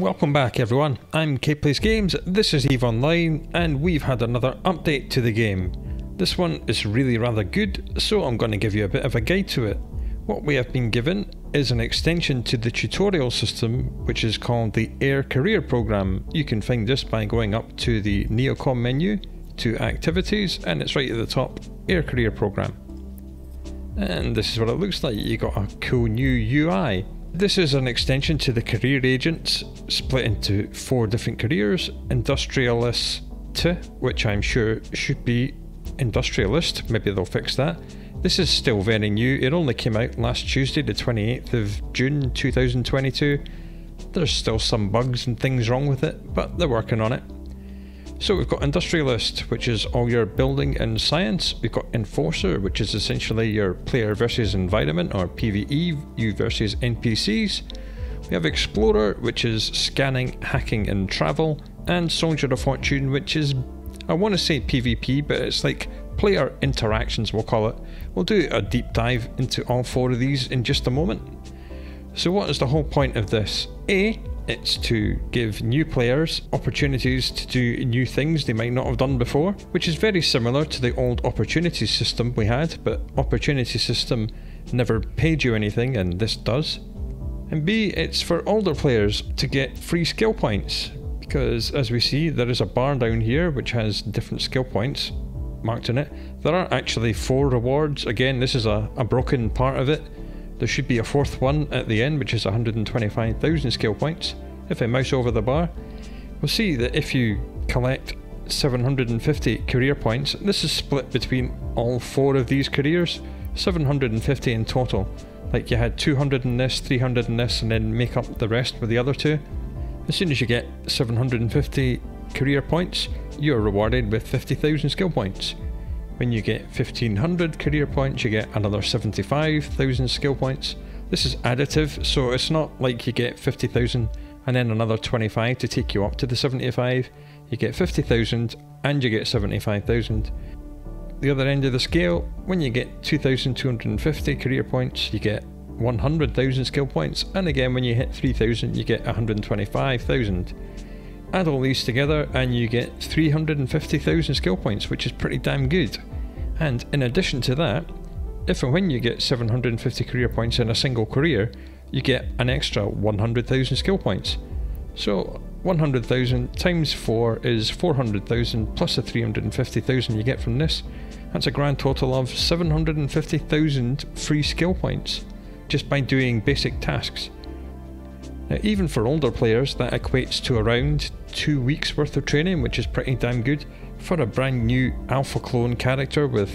Welcome back everyone, I'm Cade Plays Games, this is EVE Online, and we've had another update to the game. This one is really rather good, so I'm going to give you a bit of a guide to it. What we have been given is an extension to the tutorial system, which is called the Air Career Program. You can find this by going up to the Neocom menu, to Activities, and it's right at the top, Air Career Program. And this is what it looks like, you got a cool new UI. This is an extension to the career agents, split into four different careers. Industrialist, which I'm sure should be industrialist, maybe they'll fix that. This is still very new, it only came out last Tuesday, the 28th of June 2022. There's still some bugs and things wrong with it, but they're working on it. So we've got Industrialist, which is all your building and science. We've got Enforcer, which is essentially your player versus environment or PvE, you versus NPCs. We have Explorer, which is scanning, hacking and travel. And Soldier of Fortune, which is, I want to say PvP, but it's like player interactions, we'll call it. We'll do a deep dive into all four of these in just a moment. So what is the whole point of this? A, it's to give new players opportunities to do new things they might not have done before, which is very similar to the old opportunity system we had, but opportunity system never paid you anything and this does. And B, it's for older players to get free skill points, because as we see there is a bar down here which has different skill points marked in it. There are actually four rewards, again this is a, a broken part of it, there should be a fourth one at the end, which is 125,000 skill points. If I mouse over the bar, we'll see that if you collect 750 career points, this is split between all four of these careers, 750 in total. Like you had 200 in this, 300 in this, and then make up the rest with the other two. As soon as you get 750 career points, you're rewarded with 50,000 skill points. When you get 1500 career points, you get another 75,000 skill points. This is additive, so it's not like you get 50,000 and then another 25 to take you up to the 75. You get 50,000 and you get 75,000. The other end of the scale, when you get 2,250 career points, you get 100,000 skill points, and again when you hit 3,000, you get 125,000. Add all these together and you get 350,000 skill points, which is pretty damn good. And in addition to that, if and when you get 750 career points in a single career, you get an extra 100,000 skill points. So 100,000 times 4 is 400,000 plus the 350,000 you get from this. That's a grand total of 750,000 free skill points just by doing basic tasks. Now, even for older players, that equates to around two weeks worth of training, which is pretty damn good. For a brand new alpha clone character with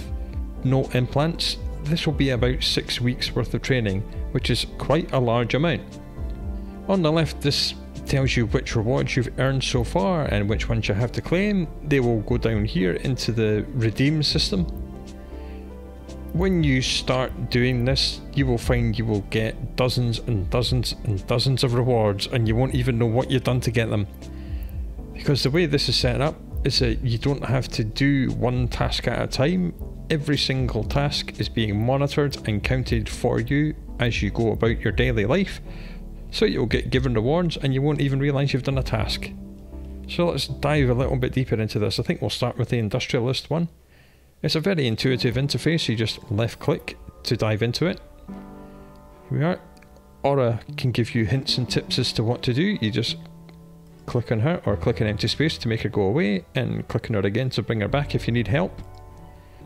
no implants, this will be about six weeks worth of training, which is quite a large amount. On the left, this tells you which rewards you've earned so far and which ones you have to claim. They will go down here into the redeem system when you start doing this, you will find you will get dozens and dozens and dozens of rewards and you won't even know what you've done to get them. Because the way this is set up is that you don't have to do one task at a time. Every single task is being monitored and counted for you as you go about your daily life. So you'll get given rewards and you won't even realise you've done a task. So let's dive a little bit deeper into this. I think we'll start with the industrialist one. It's a very intuitive interface, you just left click to dive into it. Here we are. Aura can give you hints and tips as to what to do. You just click on her or click an empty space to make her go away and click on her again to bring her back if you need help.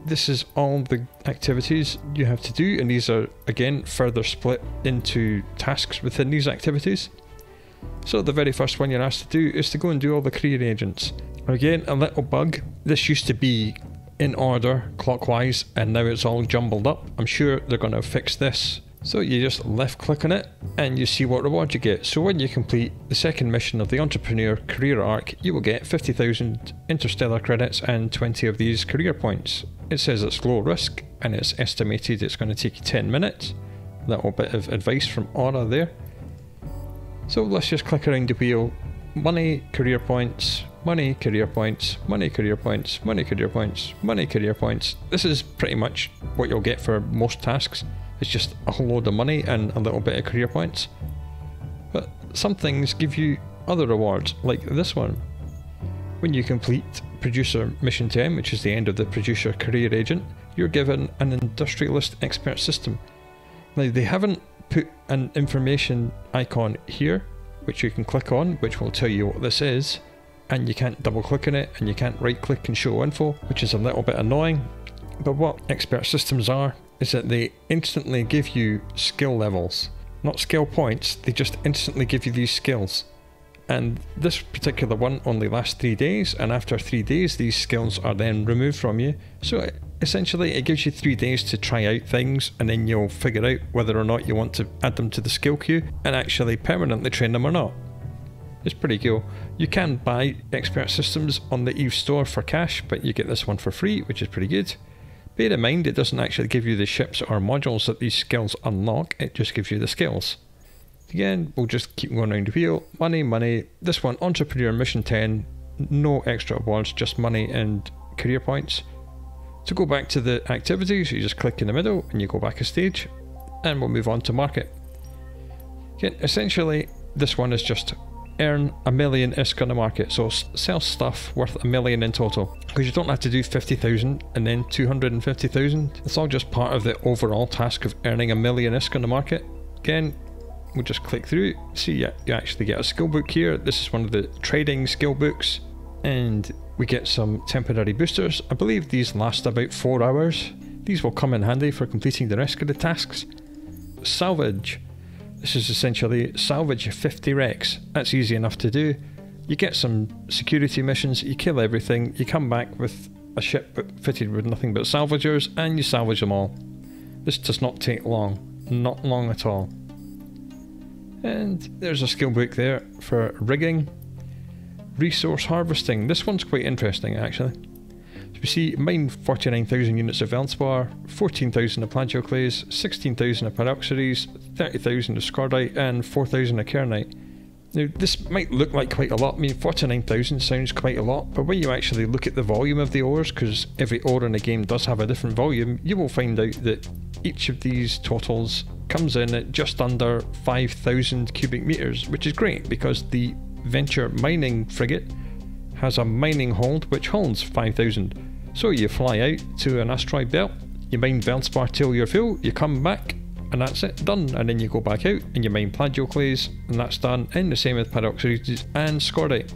This is all the activities you have to do and these are again further split into tasks within these activities. So the very first one you're asked to do is to go and do all the career agents. Again, a little bug. This used to be in order clockwise and now it's all jumbled up. I'm sure they're going to fix this. So you just left click on it and you see what reward you get. So when you complete the second mission of the Entrepreneur Career Arc, you will get 50,000 Interstellar credits and 20 of these career points. It says it's low risk and it's estimated it's going to take you 10 minutes. Little bit of advice from Aura there. So let's just click around the wheel. Money, career points, money, career points, money, career points, money, career points, money, career points. This is pretty much what you'll get for most tasks. It's just a whole load of money and a little bit of career points. But some things give you other rewards, like this one. When you complete Producer Mission 10, which is the end of the Producer Career Agent, you're given an Industrialist Expert System. Now, they haven't put an information icon here, which you can click on, which will tell you what this is, and you can't double click on it, and you can't right click and show info, which is a little bit annoying. But what expert systems are, is that they instantly give you skill levels. Not skill points, they just instantly give you these skills. And this particular one only lasts three days, and after three days, these skills are then removed from you. So essentially, it gives you three days to try out things, and then you'll figure out whether or not you want to add them to the skill queue and actually permanently train them or not. It's pretty cool. You can buy expert systems on the EVE store for cash, but you get this one for free, which is pretty good. Bear in mind, it doesn't actually give you the ships or modules that these skills unlock, it just gives you the skills. Again, we'll just keep going around the wheel. Money, money. This one, Entrepreneur Mission 10. No extra awards, just money and career points. To go back to the activities, you just click in the middle and you go back a stage. And we'll move on to market. Again, essentially, this one is just earn a million ISK on the market. So sell stuff worth a million in total. Because you don't have to do 50,000 and then 250,000. It's all just part of the overall task of earning a million ISK on the market. Again, we'll just click through. See, you actually get a skill book here. This is one of the trading skill books. And we get some temporary boosters. I believe these last about four hours. These will come in handy for completing the rest of the tasks. Salvage. This is essentially salvage 50 wrecks. That's easy enough to do. You get some security missions, you kill everything, you come back with a ship fitted with nothing but salvagers, and you salvage them all. This does not take long. Not long at all. And there's a skill book there for rigging. Resource harvesting. This one's quite interesting actually. We see mine 49,000 units of Veldspar, 14,000 of plagioclase, 16,000 of pyroxeres, 30,000 of scordite, and 4,000 of kernite. Now, this might look like quite a lot. I mean, 49,000 sounds quite a lot, but when you actually look at the volume of the ores, because every ore in the game does have a different volume, you will find out that each of these totals comes in at just under 5,000 cubic meters, which is great because the Venture mining frigate has a mining hold which holds 5,000. So you fly out to an asteroid belt, you mine Veldspar till you're full, you come back, and that's it, done. And then you go back out and you mine plagioclase, and that's done. And the same with pyroxeres and scordite.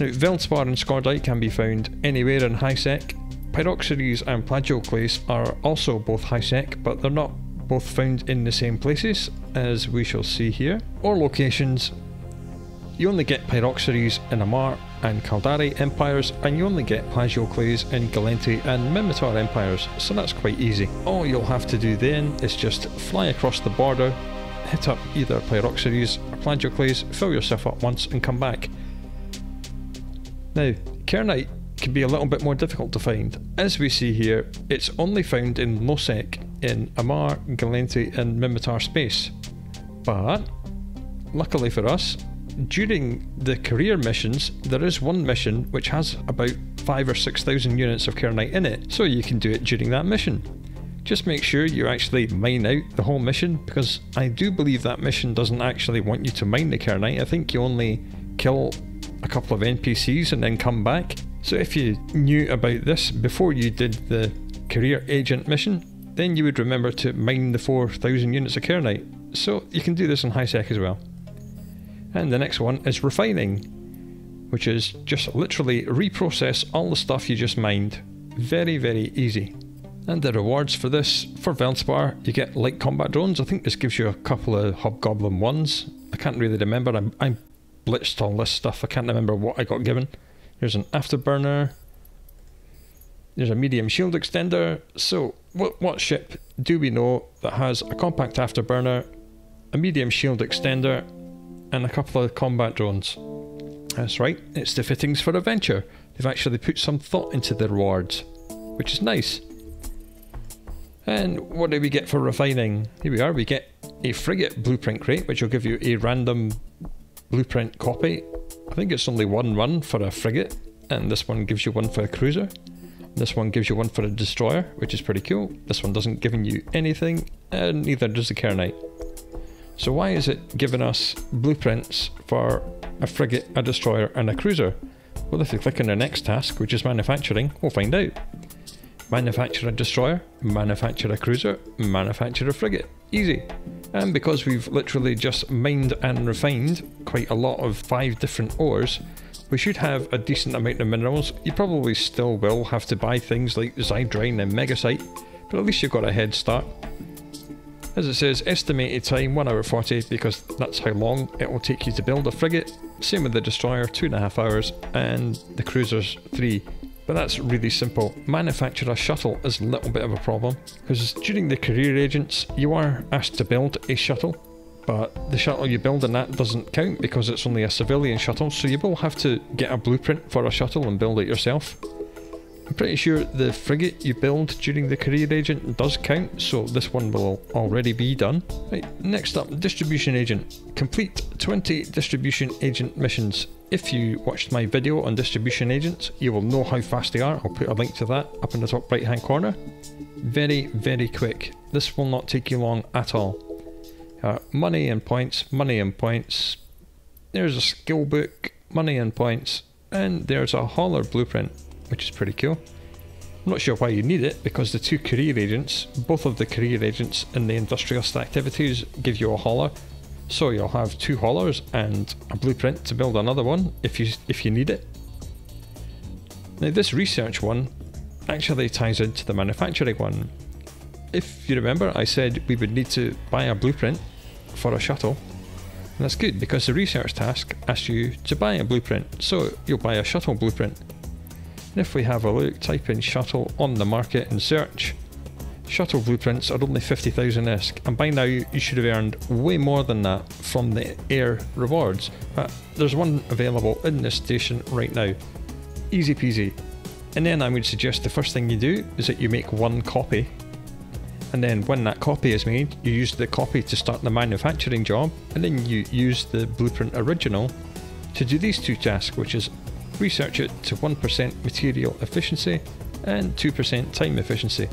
Now, Veldspar and scordite can be found anywhere in HiSec. Pyroxeres and plagioclase are also both HiSec, but they're not both found in the same places, as we shall see here, or locations. You only get Pyroxeres in Amarr and Caldari empires, and you only get Plagioclase in Gallente and Minmatar empires, so that's quite easy. All you'll have to do then is just fly across the border, hit up either Pyroxeres or Plagioclase, fill yourself up once and come back. Now, Kernite can be a little bit more difficult to find. As we see here, it's only found in Losec in Amarr, Gallente and Minmatar space. But, luckily for us, during the career missions, there is one mission which has about five or six thousand units of Kernite in it, so you can do it during that mission. Just make sure you actually mine out the whole mission, because I do believe that mission doesn't actually want you to mine the Kernite. I think you only kill a couple of NPCs and then come back. So if you knew about this before you did the career agent mission, then you would remember to mine the 4000 units of Kernite. So you can do this in HiSec as well. And the next one is refining, which is just literally reprocess all the stuff you just mined. Very, very easy. And the rewards for this, for Veldspar, you get light combat drones. I think this gives you a couple of Hobgoblin ones. I can't really remember. I'm, I blitzed all this stuff. I can't remember what I got given. There's an afterburner. There's a medium shield extender. So, what, what ship do we know that has a compact afterburner, a medium shield extender, and a couple of combat drones? That's right, it's the fittings for a Venture. They've actually put some thought into the rewards, which is nice. And what do we get for refining? Here we are, we get a frigate blueprint crate, which will give you a random blueprint copy I think it's only one run for a frigate, and this one gives you one for a cruiser. This one gives you one for a destroyer, which is pretty cool. This one doesn't give you anything, and neither does the Kernite. So why is it giving us blueprints for a frigate, a destroyer and a cruiser? Well if we click on the next task, which is manufacturing, we'll find out. Manufacture a destroyer, manufacture a cruiser, manufacture a frigate. Easy. And because we've literally just mined and refined quite a lot of five different ores, we should have a decent amount of minerals. You probably still will have to buy things like Zydrine and Megacyte, but at least you've got a head start. As it says, estimated time 1 hour 40 because that's how long it will take you to build a frigate. Same with the destroyer, 2.5 hours, and the cruisers 3. But that's really simple. Manufacture a shuttle is a little bit of a problem, because during the career agents, you are asked to build a shuttle, but the shuttle you build in that doesn't count because it's only a civilian shuttle, so you will have to get a blueprint for a shuttle and build it yourself. I'm pretty sure the frigate you build during the career agent does count, so this one will already be done. Right, next up, distribution agent. Complete 20 distribution agent missions. If you watched my video on distribution agents, you will know how fast they are. I'll put a link to that up in the top right hand corner. Very, very quick. This will not take you long at all. Uh, money and points, money and points. There's a skill book, money and points, and there's a hauler blueprint which is pretty cool. I'm not sure why you need it, because the two career agents, both of the career agents in the industrialist activities give you a hauler. So you'll have two haulers and a blueprint to build another one if you if you need it. Now this research one actually ties into the manufacturing one. If you remember, I said we would need to buy a blueprint for a shuttle. And that's good because the research task asks you to buy a blueprint, so you'll buy a shuttle blueprint. And if we have a look, type in shuttle on the market and search. Shuttle blueprints are only 50,000 ISK, and by now you should have earned way more than that from the air rewards. But there's one available in this station right now. Easy peasy. And then I would suggest the first thing you do is that you make one copy. And then when that copy is made, you use the copy to start the manufacturing job, and then you use the blueprint original to do these two tasks, which is research it to 1% material efficiency and 2% time efficiency.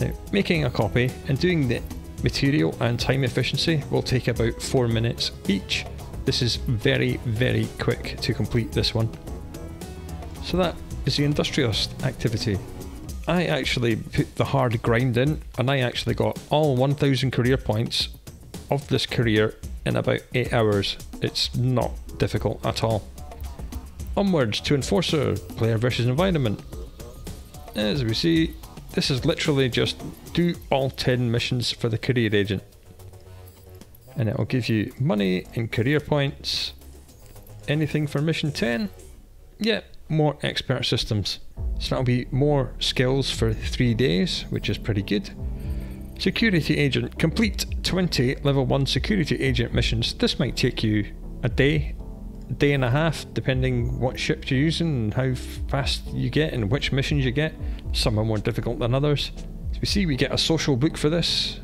Now, making a copy and doing the material and time efficiency will take about 4 minutes each. This is very, very quick to complete this one. So that is the industrialist activity. I actually put the hard grind in and I actually got all 1000 career points of this career in about 8 hours. It's not difficult at all. Onwards to Enforcer, player versus environment. As we see, this is literally just do all 10 missions for the career agent. And it will give you money and career points. Anything for mission 10? Yeah, more expert systems. So that'll be more skills for 3 days, which is pretty good. Security agent, complete 20 level 1 security agent missions. This might take you a day day and a half, depending what ship you're using and how fast you get and which missions you get. Some are more difficult than others. As we see, we get a social book for this,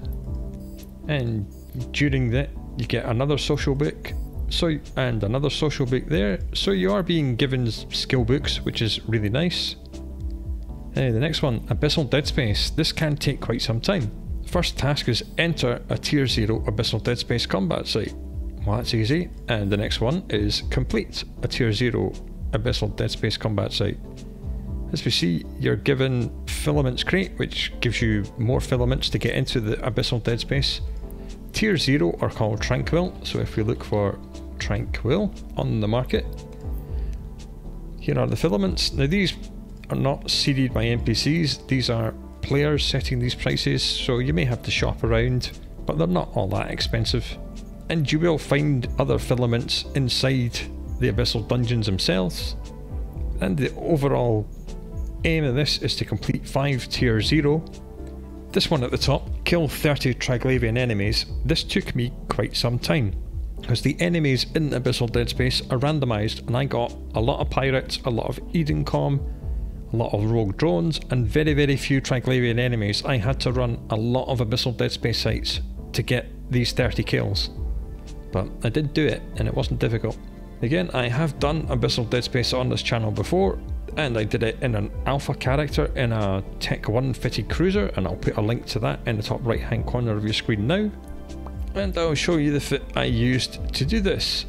and during that, you get another social book. So and another social book there. So you are being given skill books, which is really nice. The next one, Abyssal Dead Space. This can take quite some time. First task is enter a tier 0 Abyssal Dead Space combat site. Well, that's easy. And the next one is complete a tier 0 Abyssal Dead Space combat site. As we see, you're given Filaments Crate, which gives you more filaments to get into the Abyssal Dead Space. Tier 0 are called Tranquil, so if we look for Tranquil on the market, here are the filaments. Now these are not seeded by NPCs, these are players setting these prices, so you may have to shop around, but they're not all that expensive and you will find other filaments inside the abyssal dungeons themselves. And the overall aim of this is to complete 5 tier 0. This one at the top, kill 30 Triglavian enemies. This took me quite some time because the enemies in Abyssal Dead Space are randomised and I got a lot of pirates, a lot of Edencom, a lot of rogue drones and very very few Triglavian enemies. I had to run a lot of Abyssal Dead Space sites to get these 30 kills but I did do it and it wasn't difficult. Again, I have done Abyssal Dead Space on this channel before, and I did it in an alpha character in a Tech 1 fitted cruiser, and I'll put a link to that in the top right hand corner of your screen now. and I'll show you the fit I used to do this.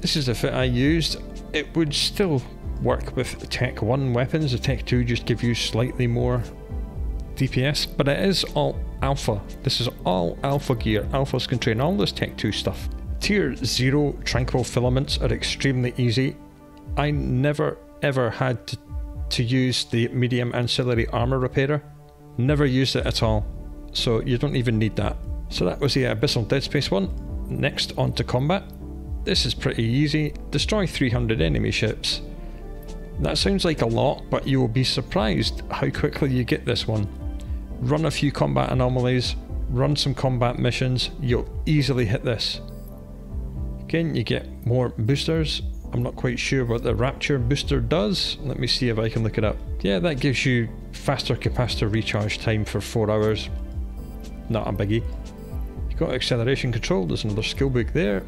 This is the fit I used. It would still work with Tech 1 weapons, the Tech 2 just give you slightly more DPS, but it is all alpha. This is all alpha gear. Alphas can train all this Tech 2 stuff. Tier 0 Tranquil Filaments are extremely easy. I never ever had to, to use the medium ancillary armor repairer. Never used it at all, so you don't even need that. So that was the Abyssal Dead Space one. Next on to combat. This is pretty easy. Destroy 300 enemy ships. That sounds like a lot, but you will be surprised how quickly you get this one. Run a few combat anomalies, run some combat missions, you'll easily hit this. Again, you get more boosters. I'm not quite sure what the Rapture booster does. Let me see if I can look it up. Yeah, that gives you faster capacitor recharge time for 4 hours. Not a biggie. You've got acceleration control, there's another skill book there.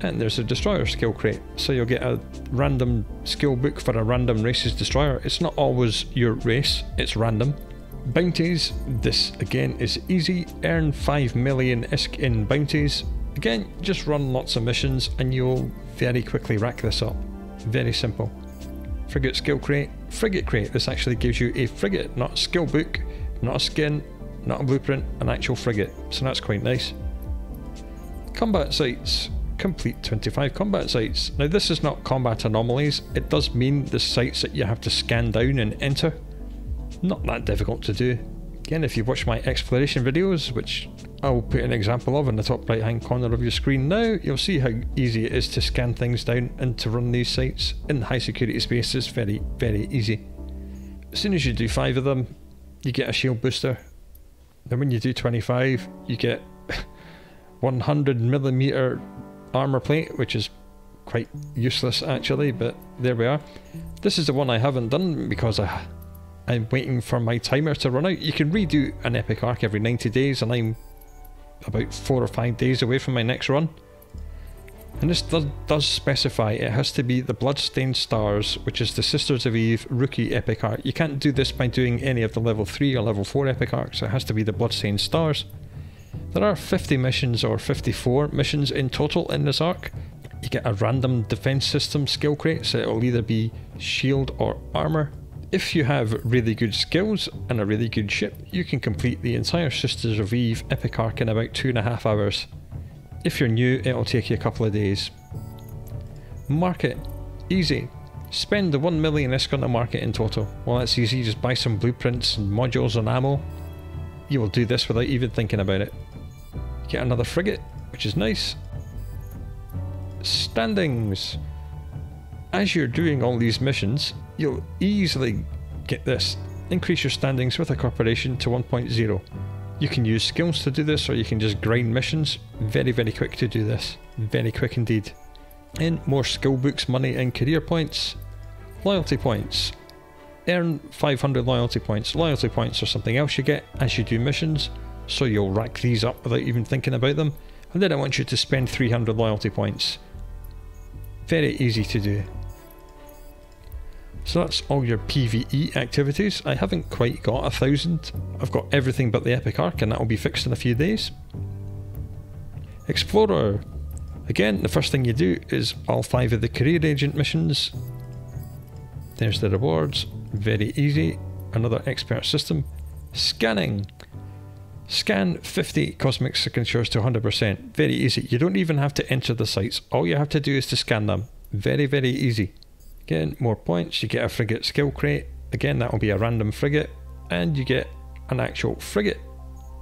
And there's a destroyer skill crate, so you'll get a random skill book for a random race's destroyer. It's not always your race, it's random. Bounties, this again is easy. Earn 5 million ISK in bounties. Again, just run lots of missions and you'll very quickly rack this up. Very simple. Frigate skill crate, frigate crate. This actually gives you a frigate, not a skill book, not a skin, not a blueprint, an actual frigate. So that's quite nice. Combat sites complete 25 combat sites. Now this is not combat anomalies, it does mean the sites that you have to scan down and enter. Not that difficult to do. Again, if you watch my exploration videos, which I'll put an example of in the top right hand corner of your screen now, you'll see how easy it is to scan things down and to run these sites in high security spaces. Very, very easy. As soon as you do five of them, you get a shield booster. Then when you do 25, you get 100 millimeter armor plate, which is quite useless actually, but there we are. This is the one I haven't done because I, I'm waiting for my timer to run out. You can redo an epic arc every 90 days and I'm about 4 or 5 days away from my next run. And this does, does specify it has to be the Bloodstained Stars, which is the Sisters of Eve rookie epic arc. You can't do this by doing any of the level 3 or level 4 epic arcs, it has to be the Bloodstained Stars. There are 50 missions or 54 missions in total in this arc. You get a random defense system skill crate, so it'll either be shield or armor. If you have really good skills and a really good ship, you can complete the entire Sisters of Eve epic arc in about two and a half hours. If you're new, it'll take you a couple of days. Market. Easy. Spend the 1 million ISK on the market in total. Well, that's easy, just buy some blueprints and modules and ammo. You will do this without even thinking about it. Get another frigate, which is nice. Standings. As you're doing all these missions, you'll easily get this. Increase your standings with a corporation to 1.0. You can use skills to do this or you can just grind missions. Very, very quick to do this. Very quick indeed. And more skill books, money and career points. Loyalty points. Earn 500 loyalty points. Loyalty points are something else you get as you do missions so you'll rack these up without even thinking about them. And then I want you to spend 300 loyalty points. Very easy to do. So that's all your PvE activities. I haven't quite got a thousand. I've got everything but the Epic Arc and that will be fixed in a few days. Explorer. Again, the first thing you do is all five of the career agent missions. There's the rewards. Very easy. Another expert system. Scanning. Scan 50 cosmic signatures to 100%. Very easy. You don't even have to enter the sites. All you have to do is to scan them. Very, very easy. Again, more points. You get a frigate skill crate. Again, that will be a random frigate. And you get an actual frigate.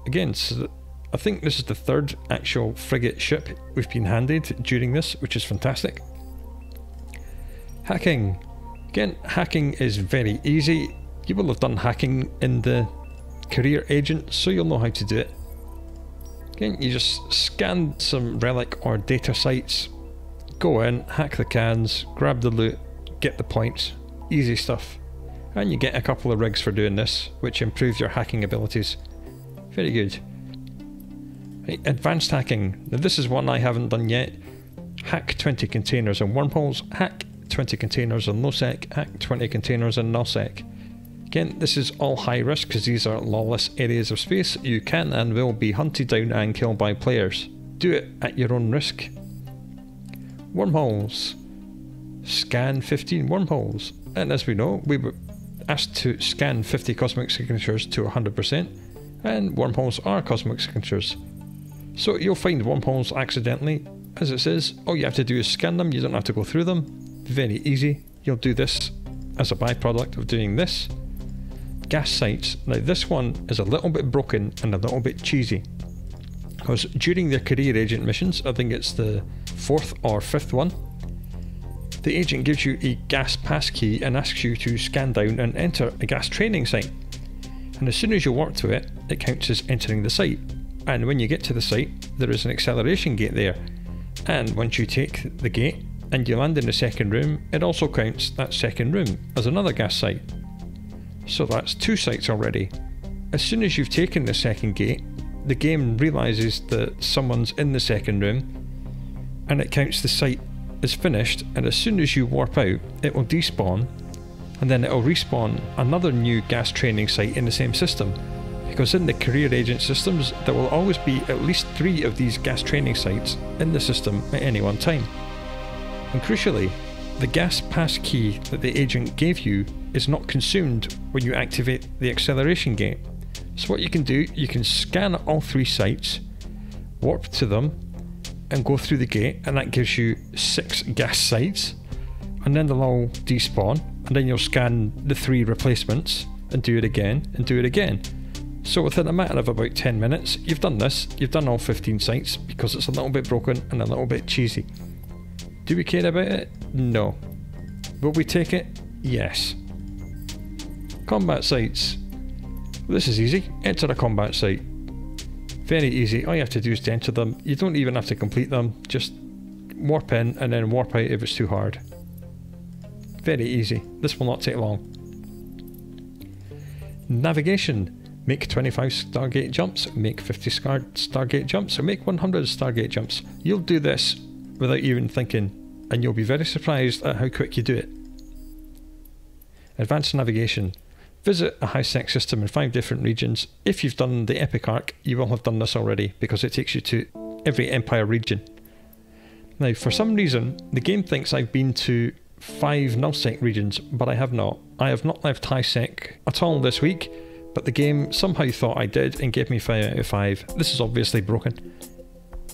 Again, so I think this is the third actual frigate ship we've been handed during this, which is fantastic. Hacking. Again, hacking is very easy. You will have done hacking in the career agent, so you'll know how to do it. Again, you just scan some relic or data sites, go in, hack the cans, grab the loot, get the points. Easy stuff. And you get a couple of rigs for doing this, which improves your hacking abilities. Very good. Advanced hacking. Now this is one I haven't done yet. Hack 20 containers and wormholes, hack 20 containers on NOSEC, hack 20 containers in NullSec. Again, this is all high risk because these are lawless areas of space. You can and will be hunted down and killed by players. do it at your own risk. Wormholes. Scan 15 wormholes. And as we know, we were asked to scan 50 cosmic signatures to 100%, and wormholes are cosmic signatures. So you'll find wormholes accidentally. As it says, all you have to do is scan them, you don't have to go through them. Very easy. You'll do this as a byproduct of doing this. Gas sites. Now this one is a little bit broken and a little bit cheesy. Because during their career agent missions, I think it's the fourth or fifth one, the agent gives you a gas passkey and asks you to scan down and enter a gas training site. And as soon as you walk to it, it counts as entering the site. And when you get to the site, there is an acceleration gate there. And once you take the gate and you land in the second room, it also counts that second room as another gas site. So that's two sites already. As soon as you've taken the second gate, the game realizes that someone's in the second room and it counts the site as finished and as soon as you warp out it will despawn and then it will respawn another new gas training site in the same system because in the career agent systems there will always be at least three of these gas training sites in the system at any one time. And crucially, the gas pass key that the agent gave you is not consumed when you activate the acceleration gate. So what you can do, you can scan all three sites, warp to them, and go through the gate, and that gives you six gas sites. And then they'll all despawn, and then you'll scan the three replacements and do it again and do it again. So within a matter of about 10 minutes, you've done this, you've done all 15 sites because it's a little bit broken and a little bit cheesy. Do we care about it? No. Will we take it? Yes. Combat sites. This is easy. Enter a combat site. Very easy. All you have to do is to enter them. You don't even have to complete them. Just warp in and then warp out if it's too hard. Very easy. This will not take long. Navigation. Make 25 Stargate jumps, make 50 Star Stargate jumps, or make 100 Stargate jumps. You'll do this without even thinking, and you'll be very surprised at how quick you do it. Advanced navigation. Visit a high sec system in five different regions. If you've done the Epic Arc, you will have done this already because it takes you to every Empire region. Now, for some reason, the game thinks I've been to five nullsec regions, but I have not. I have not left high sec at all this week, but the game somehow thought I did and gave me 5 out of 5. This is obviously broken.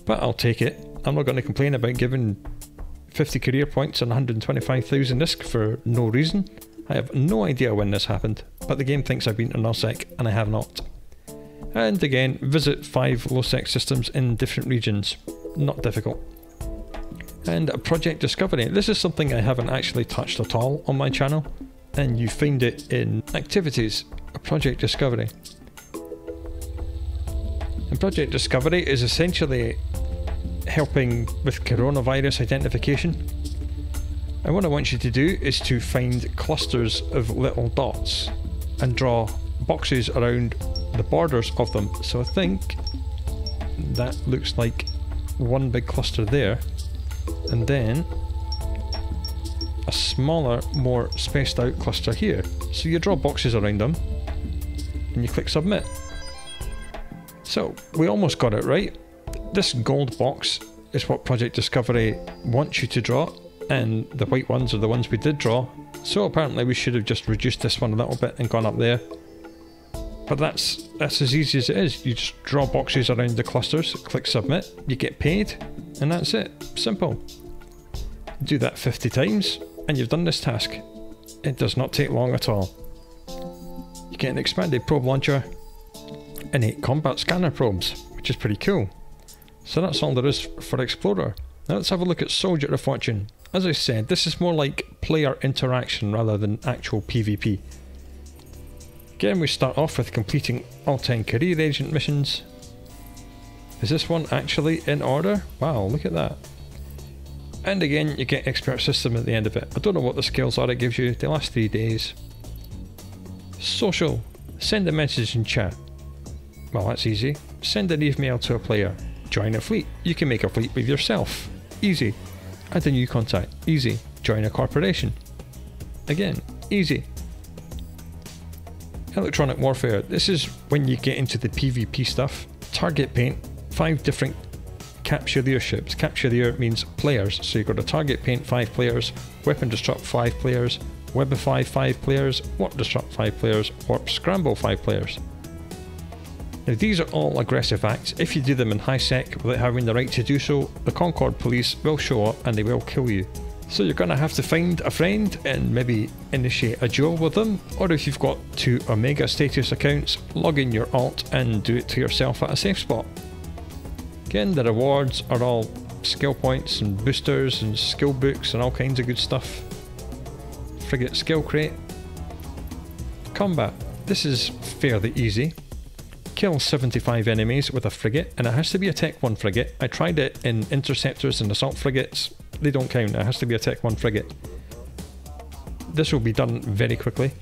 But I'll take it. I'm not going to complain about giving 50 career points and 125,000 ISK for no reason. I have no idea when this happened, but the game thinks I've been to nullsec and I have not. And again, visit 5 low-sec systems in different regions. Not difficult. And a Project Discovery. This is something I haven't actually touched at all on my channel, and you find it in Activities, A Project Discovery. And Project Discovery is essentially helping with coronavirus identification. And what I want you to do is to find clusters of little dots and draw boxes around the borders of them. So I think that looks like one big cluster there. And then a smaller, more spaced out cluster here. So you draw boxes around them and you click submit. So we almost got it right. This gold box is what Project Discovery wants you to draw and the white ones are the ones we did draw. So apparently we should have just reduced this one a little bit and gone up there. But that's that's as easy as it is. You just draw boxes around the clusters, click submit, you get paid, and that's it. Simple. Do that 50 times, and you've done this task. It does not take long at all. You get an expanded probe launcher and eight combat scanner probes, which is pretty cool. So that's all there is for Explorer. Now let's have a look at Soldier of Fortune. As I said, this is more like player interaction rather than actual PvP. Again, we start off with completing all 10 career agent missions. Is this one actually in order? Wow, look at that. And again, you get expert system at the end of it. I don't know what the skills are it gives you. The last three days. Social. Send a message in chat. Well, that's easy. Send an email to a player. Join a fleet. You can make a fleet with yourself. Easy. Add a new contact. Easy. Join a corporation. Again, easy. Electronic warfare. This is when you get into the PvP stuff. Target paint. Five different Capsuleer ships. Capsuleer means players, so you've got to target paint 5 players, weapon disrupt 5 players, webify 5 players, warp disrupt 5 players, warp scramble 5 players. Now these are all aggressive acts. If you do them in high sec without having the right to do so, the Concord police will show up and they will kill you. So you're going to have to find a friend and maybe initiate a duel with them, or if you've got two Omega status accounts, log in your alt and do it to yourself at a safe spot. Again, the rewards are all skill points and boosters and skill books and all kinds of good stuff. Frigate skill crate. Combat. This is fairly easy kill 75 enemies with a frigate, and it has to be a Tech 1 frigate. I tried it in interceptors and assault frigates, they don't count, it has to be a Tech 1 frigate. This will be done very quickly.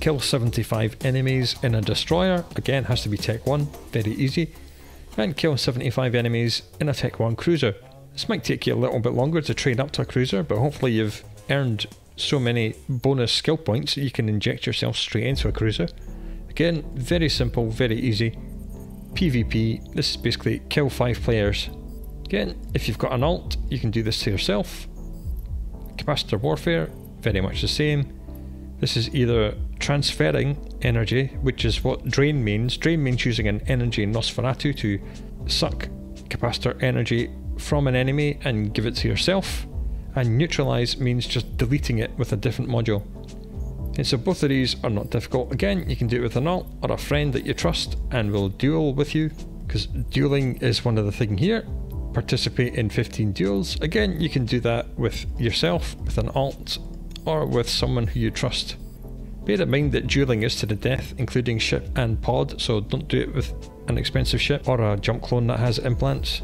Kill 75 enemies in a destroyer, again has to be Tech 1, very easy. And kill 75 enemies in a Tech 1 cruiser. This might take you a little bit longer to train up to a cruiser, but hopefully you've earned so many bonus skill points that you can inject yourself straight into a cruiser. Again, very simple, very easy. PvP, this is basically kill 5 players. Again, if you've got an alt, you can do this to yourself. Capacitor Warfare, very much the same. This is either transferring energy, which is what drain means. Drain means using an energy Nosferatu to suck capacitor energy from an enemy and give it to yourself. And neutralize means just deleting it with a different module. And so both of these are not difficult. Again, you can do it with an alt or a friend that you trust and will duel with you, because dueling is one of the thing here. Participate in 15 duels. Again, you can do that with yourself, with an alt, or with someone who you trust. Bear in mind that dueling is to the death, including ship and pod, so don't do it with an expensive ship or a jump clone that has implants.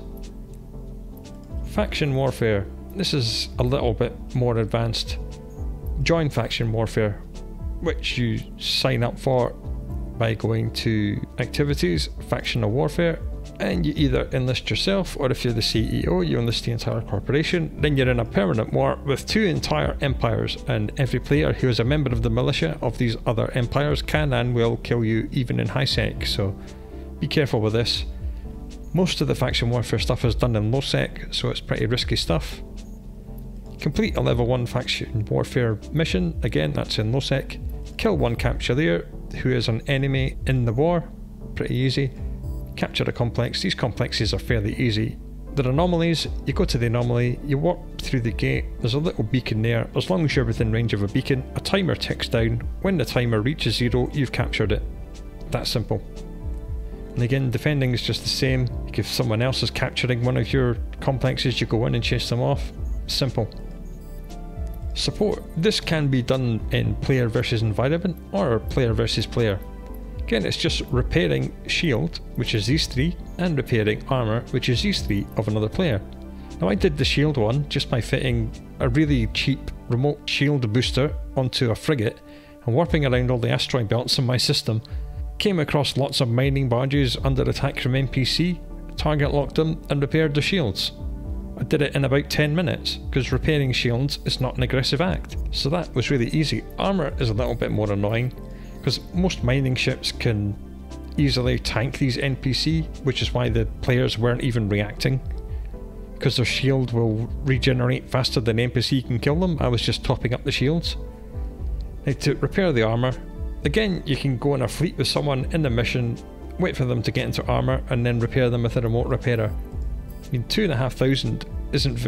Faction Warfare. This is a little bit more advanced. Join Faction Warfare which you sign up for by going to activities, factional warfare, and you either enlist yourself or if you're the CEO, you enlist the entire corporation. Then you're in a permanent war with two entire empires, and every player who is a member of the militia of these other empires can and will kill you even in high sec. So be careful with this. Most of the faction warfare stuff is done in low sec, so it's pretty risky stuff. Complete a level 1 faction warfare mission, again that's in low sec. Kill one Capsuleer, who is an enemy in the war. Pretty easy. Capture a complex. These complexes are fairly easy. There are anomalies, you go to the anomaly, you walk through the gate, there's a little beacon there. As long as you're within range of a beacon, a timer ticks down. When the timer reaches zero, you've captured it. That simple. And again, defending is just the same. If someone else is capturing one of your complexes, you go in and chase them off. Simple. Support. This can be done in player versus environment or player versus player. Again, it's just repairing shield, which is these three, and repairing armour, which is these three of another player. Now I did the shield one just by fitting a really cheap remote shield booster onto a frigate and warping around all the asteroid belts in my system. Came across lots of mining barges under attack from NPC, target locked them and repaired the shields. I did it in about 10 minutes because repairing shields is not an aggressive act. So that was really easy. Armour is a little bit more annoying because most mining ships can easily tank these NPC, which is why the players weren't even reacting. Because their shield will regenerate faster than NPC can kill them, I was just topping up the shields. Now to repair the armour, again you can go on a fleet with someone in the mission, wait for them to get into armour and then repair them with a remote repairer. I mean, two and a half thousand isn't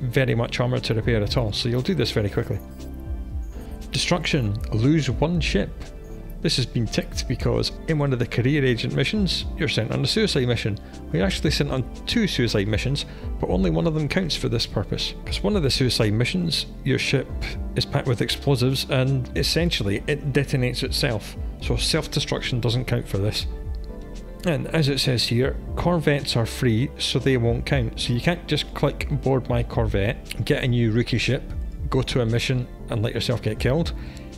very much armour to repair at all, so you'll do this very quickly. Destruction. Lose one ship. This has been ticked because in one of the career agent missions, you're sent on a suicide mission. We actually sent on two suicide missions, but only one of them counts for this purpose. Because one of the suicide missions, your ship is packed with explosives and essentially it detonates itself. So self-destruction doesn't count for this. And as it says here, Corvettes are free, so they won't count. So you can't just click board my Corvette, get a new rookie ship, go to a mission and let yourself get killed.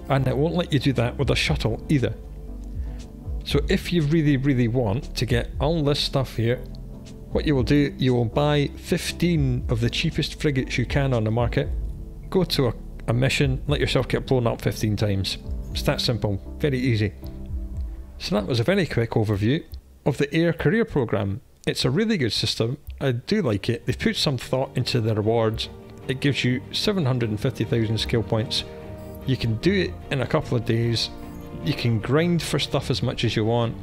And it won't let you do that with a shuttle either. So if you really, really want to get all this stuff here, what you will do, you will buy 15 of the cheapest frigates you can on the market, go to a, a mission, let yourself get blown up 15 times. It's that simple, very easy. So that was a very quick overview of the AIR career program. It's a really good system. I do like it. They've put some thought into the rewards. It gives you 750,000 skill points. You can do it in a couple of days. You can grind for stuff as much as you want.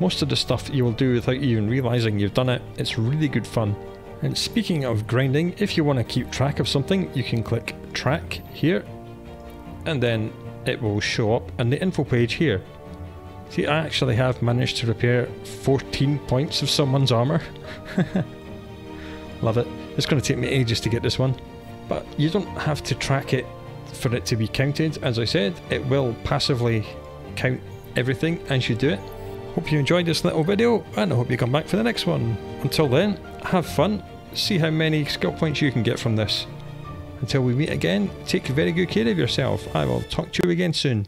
Most of the stuff you will do without even realising you've done it. It's really good fun. And speaking of grinding, if you want to keep track of something, you can click track here and then it will show up on the info page here. See, I actually have managed to repair 14 points of someone's armour. Love it. It's going to take me ages to get this one. But you don't have to track it for it to be counted. As I said, it will passively count everything as you do it. Hope you enjoyed this little video and I hope you come back for the next one. Until then, have fun, see how many skill points you can get from this. Until we meet again, take very good care of yourself. I will talk to you again soon.